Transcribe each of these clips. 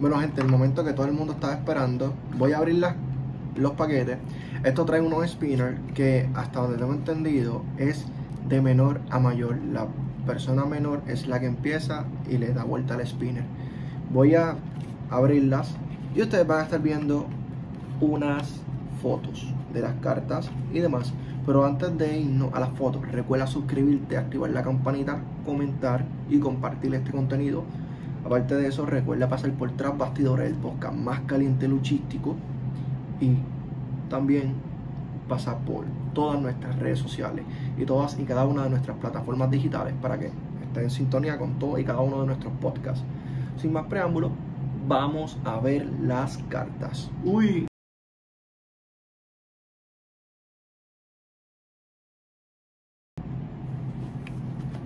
Bueno, gente, el momento que todo el mundo estaba esperando, voy a abrir las- los paquetes. Esto trae unos spinners que, hasta donde tengo entendido, es de menor a mayor. La persona menor es la que empieza y le da vuelta al spinner. Voy a abrirlas y ustedes van a estar viendo unas fotos de las cartas y demás. Pero antes de irnos a las fotos, recuerda suscribirte, activar la campanita, comentar y compartir este contenido. Aparte de eso, recuerda pasar por Tras Bastidores, el podcast más caliente luchístico. Y también pasar por todas nuestras redes sociales y todas y cada una de nuestras plataformas digitales para que estén en sintonía con todo y cada uno de nuestros podcasts. Sin más preámbulo, vamos a ver las cartas. Uy.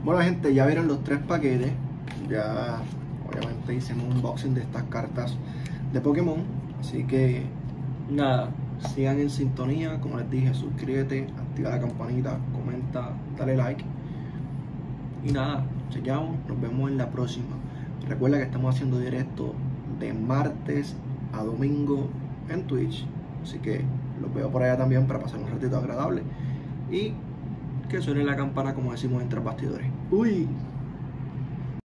Bueno gente, ya vieron los tres paquetes. Ya obviamente hicimos un unboxing de estas cartas de Pokémon. Así que nada, sigan en sintonía. Como les dije, suscríbete, activa la campanita, comenta, dale like. Y nada, chequeamos, nos vemos en la próxima. Recuerda que estamos haciendo directo de martes a domingo en Twitch. Así que los veo por allá también para pasar un ratito agradable. Y que suene la campana como decimos entre bastidores. Uy.